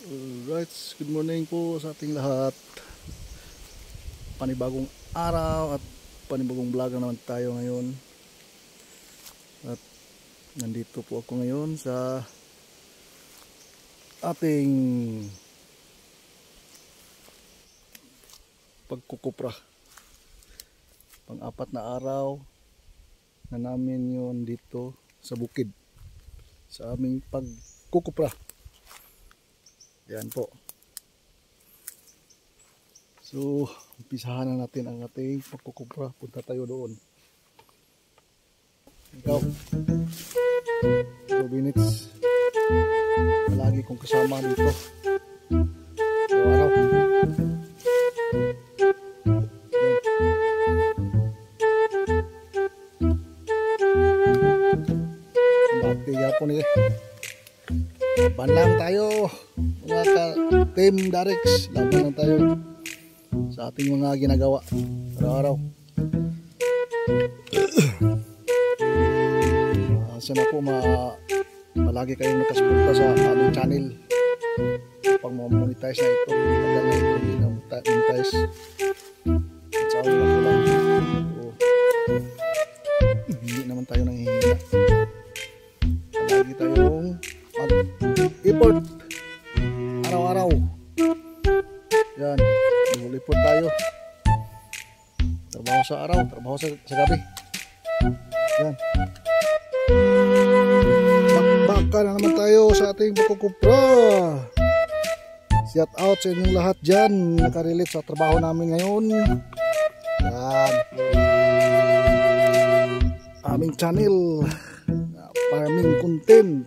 Alright, good morning po sa ating lahat. Panibagong araw at panibagong vlog na naman tayo ngayon. At nandito po ako ngayon sa ating pagkukupra. Pang-apat na araw na namin yon dito sa bukid. Sa aming pagkukupra. Yan po. So, umpisahan na natin ang ating pagkukupra. Punta tayo doon. Ikaw. 2 minutes. Palagi kong kasama dito. Araw-araw. Bakti yapon eh. Laban lang tayo mga team Darex. Laban lang tayo sa ating mga ginagawa araw-araw. Uh, sana po ma palagi kayong nakasuporta sa aming channel. Pag monetize na ito tagal na ito hindi na monetize. At sa so, hindi naman tayo nanghihina palagi tayong mag-import araw-araw. Yan lulipot tayo. Trabaho sa araw trabaho sa, sa gabi. Yan. Bakbaka na naman tayo sa ating pagkukupra shout out sa inyong lahat dyan nakarelate sa trabaho namin ngayon. Yan. Aming channel. Farming content